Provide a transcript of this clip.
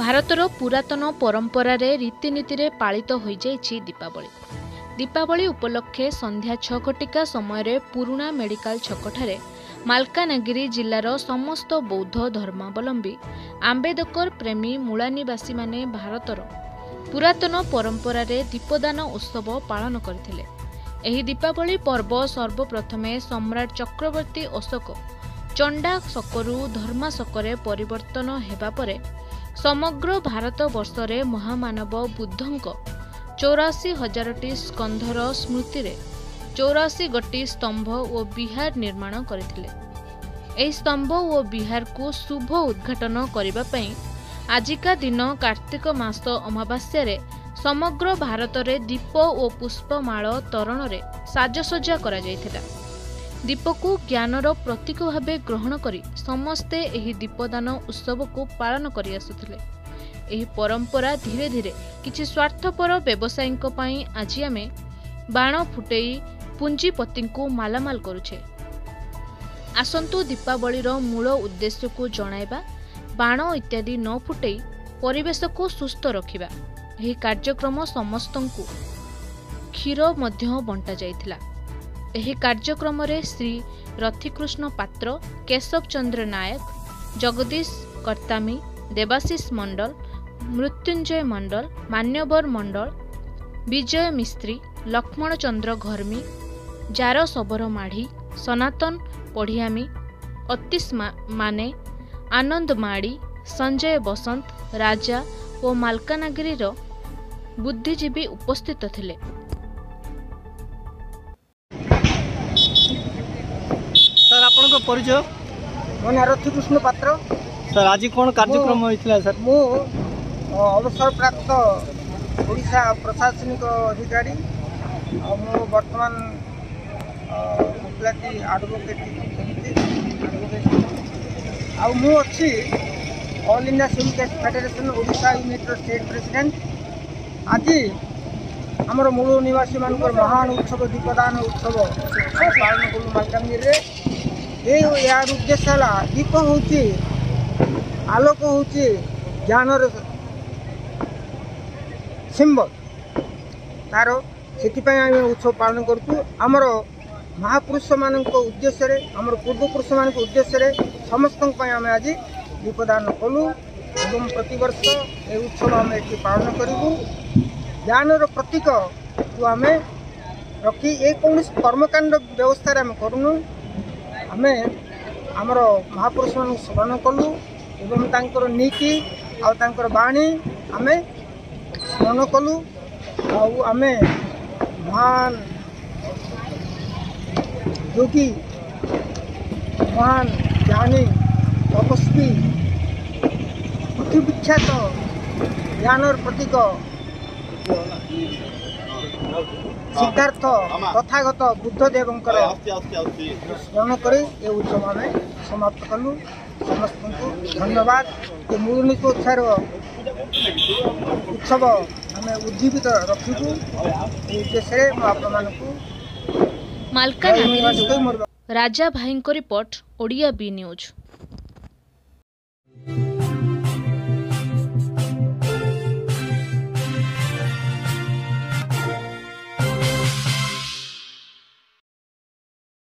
ଭାରତର ପୁରାତନ ପରମ୍ପରାରେ ରୀତିନୀତିରେ ପାଳିତ ହୋଇଯାଇଛି ଦୀପାବଳି। ଦୀପାବଳି ଉପଲକ୍ଷେ ସନ୍ଧ୍ୟା ଛଅ ଘଟିକା ସମୟରେ ପୁରୁଣା ମେଡିକାଲ ଛକଠାରେ ମାଲକାନଗିରି ଜିଲ୍ଲାର ସମସ୍ତ ବୌଦ୍ଧ ଧର୍ମାବଲମ୍ବୀ ଆମ୍ବେଦକର ପ୍ରେମୀ ମୂଳାନିବାସୀମାନେ ଭାରତର ପୁରାତନ ପରମ୍ପରାରେ ଦୀପଦାନ ଉତ୍ସବ ପାଳନ କରିଥିଲେ। ଏହି ଦୀପାବଳି ପର୍ବ ସର୍ବପ୍ରଥମେ ସମ୍ରାଟ ଚକ୍ରବର୍ତ୍ତୀ ଅଶୋକ ଚଣ୍ଡା ଶକରୁ ଧର୍ମାଶକରେ ପରିବର୍ତ୍ତନ ହେବା ପରେ ସମଗ୍ର ଭାରତ ବର୍ଷରେ ମହାମାନବ ବୁଦ୍ଧଙ୍କ ଚଉରାଶୀ ହଜାରଟି ସ୍କନ୍ଧର ସ୍ମୃତିରେ ଚଉରାଶୀ ଗୋଟି ସ୍ତମ୍ଭ ଓ ବିହାର ନିର୍ମାଣ କରିଥିଲେ। ଏହି ସ୍ତମ୍ଭ ଓ ବିହାରକୁ ଶୁଭ ଉଦ୍ଘାଟନ କରିବା ପାଇଁ ଆଜିକା ଦିନ କାର୍ତ୍ତିକ ମାସ ଅମାବାସ୍ୟାରେ ସମଗ୍ର ଭାରତରେ ଦୀପ ଓ ପୁଷ୍ପମାଳ ତୋରଣରେ ସାଜସଜ୍ଜା କରାଯାଇଥିଲା। ଦୀପକୁ ଜ୍ଞାନର ପ୍ରତୀକ ଭାବେ ଗ୍ରହଣ କରି ସମସ୍ତେ ଏହି ଦୀପଦାନ ଉତ୍ସବକୁ ପାଳନ କରିଆସୁଥିଲେ ଏହି ପରମ୍ପରା ଧୀରେ ଧୀରେ କିଛି ସ୍ୱାର୍ଥପର ବ୍ୟବସାୟୀଙ୍କ ପାଇଁ ଆଜି ଆମେ ବାଣ ଫୁଟେଇ ପୁଞ୍ଜିପତିଙ୍କୁ ମାଲାମାଲ କରୁଛେ। ଆସନ୍ତୁ ଦୀପାବଳିର ମୂଳ ଉଦ୍ଦେଶ୍ୟକୁ ଜଣାଇବା ବାଣ ଇତ୍ୟାଦି ନ ଫୁଟେଇ ପରିବେଶକୁ ସୁସ୍ଥ ରଖିବା। ଏହି କାର୍ଯ୍ୟକ୍ରମ ସମସ୍ତଙ୍କୁ କ୍ଷୀର ମଧ୍ୟ ବଣ୍ଟାଯାଇଥିଲା। ଏହି କାର୍ଯ୍ୟକ୍ରମରେ ଶ୍ରୀ ରଥିକୃଷ୍ଣ ପାତ୍ର କେଶବ ଚନ୍ଦ୍ର ନାୟକ ଜଗଦୀଶ କର୍ତ୍ତାମୀ ଦେବାଶିଷ ମଣ୍ଡଳ ମୃତ୍ୟୁଞ୍ଜୟ ମଣ୍ଡଳ ମାନ୍ୟବର ମଣ୍ଡଳ ବିଜୟ ମିସ୍ତ୍ରୀ ଲକ୍ଷ୍ମଣ ଚନ୍ଦ୍ର ଘର୍ମୀ ଜାର ଶବର ମାଢ଼ି ସନାତନ ପଢ଼ିଆମୀ ଅତିଶ ମାନେ ଆନନ୍ଦ ମାଡ଼ି ସଞ୍ଜୟ ବସନ୍ତ ରାଜା ଓ ମାଲକାନଗିରିର ବୁଦ୍ଧିଜୀବୀ ଉପସ୍ଥିତ ଥିଲେ। ଆପଣଙ୍କ ପରିଚୟ? ମୋ ନାଁ ରଥିକୃଷ୍ଣ ପାତ୍ର। ସାର୍ ଆଜି କ'ଣ କାର୍ଯ୍ୟକ୍ରମ ହୋଇଥିଲା ସାର୍? ମୁଁ ଅ, ଅବସରପ୍ରାପ୍ତ ଓଡ଼ିଶା ପ୍ରଶାସନିକ ଅଧିକାରୀ ଆଉ ମୁଁ ବର୍ତ୍ତମାନ ଅ, ଓକିଲାତି ଆଡ଼ଭୋକେଟ୍ କରୁଛି ଆଡ଼ଭୋକେଟ୍ ଆଉ ମୁଁ ଅଛି all India civil case federation Odisha ୟୁନିଟ୍ର state president ଆଜି ଆମର ମୂଳ ନିବାସୀମାନଙ୍କର ମହାନ ଉତ୍ସବ ଦୀପଦାନ ଉତ୍ସବ ଆମେ ପାଳନ କଲୁ ମାଲକାନଗିରିରେ। ଏହାର ଉଦ୍ଦେଶ୍ୟ ହେଲା ଦୀପ ହେଉଛି ଆଲୋକ ହେଉଛି ଜ୍ଞାନର ସିମ୍ବଲ। ତାର ସେଥିପାଇଁ ଆମେ ଉତ୍ସବ ପାଳନ କରୁଛୁ। ଆମର ମହାପୁରୁଷମାନଙ୍କ ଉଦ୍ଦେଶ୍ୟରେ ଆମର ପୂର୍ବପୁରୁଷମାନଙ୍କ ଉଦ୍ଦେଶ୍ୟରେ ସମସ୍ତଙ୍କ ପାଇଁ ଆମେ ଆଜି ଦୀପଦାନ କଲୁ ଏବଂ ପ୍ରତିବର୍ଷ ଏ ଉତ୍ସବ ଆମେ ଏଠି ପାଳନ କରିବୁ। ଜ୍ଞାନର ପ୍ରତୀକକୁ ଆମେ ରଖି ଏ କୌଣସି କର୍ମକାଣ୍ଡ ବ୍ୟବସ୍ଥାରେ ଆମେ କରୁନୁ। ଆମେ ଆମର ମହାପୁରୁଷମାନଙ୍କୁ ସ୍ମରଣ କଲୁ ଏବଂ ତାଙ୍କର ନୀତି ଆଉ ତାଙ୍କର ବାଣୀ ଆମେ ସ୍ମରଣ କଲୁ। ଆଉ ଆମେ ମହାନ ଯୋଗୀ ମହାନ ଜ୍ଞାନୀ ତପସ୍ୱୀ ଅତି ବିଖ୍ୟାତ ଜ୍ଞାନର ପ୍ରତୀକ। ସିଦ୍ଧାର୍ଥ ତଥାଗତ ବୁଦ୍ଧଦେବଙ୍କର ସ୍ମରଣ କରି ଏ ଉତ୍ସବ ଆମେ ସମାପ୍ତ କଲୁ ସମସ୍ତଙ୍କୁ ଧନ୍ୟବାଦ ଏ ମୁରୁନିକ ଉତ୍ସାହର ଉତ୍ସବ ଆମେ ଉଜ୍ଜୀବିତ ରଖିବୁ ଏ ଉଦ୍ଦେଶ୍ୟରେ ମୁଁ ଆପଣମାନଙ୍କୁ ମାଲକାନଗିରିରୁ ଜୟ ମୋର ରାଜା ଭାଇଙ୍କ ରିପୋର୍ଟ ଓଡ଼ିଆ ବି ନ୍ୟୁଜ୍